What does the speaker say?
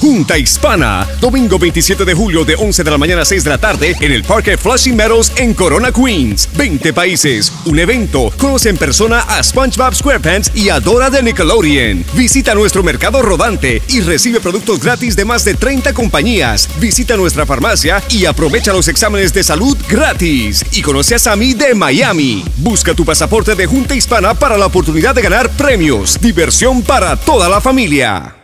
Junta Hispana, domingo 27 de julio de 11 de la mañana a 6 de la tarde en el Parque Flushing Meadows en Corona, Queens. 20 países, un evento. Conoce en persona a SpongeBob SquarePants y a Dora de Nickelodeon. Visita nuestro mercado rodante y recibe productos gratis de más de 30 compañías. Visita nuestra farmacia y aprovecha los exámenes de salud gratis. Y conoce a Sammy de Miami. Busca tu pasaporte de Junta Hispana para la oportunidad de ganar premios. Diversión para toda la familia.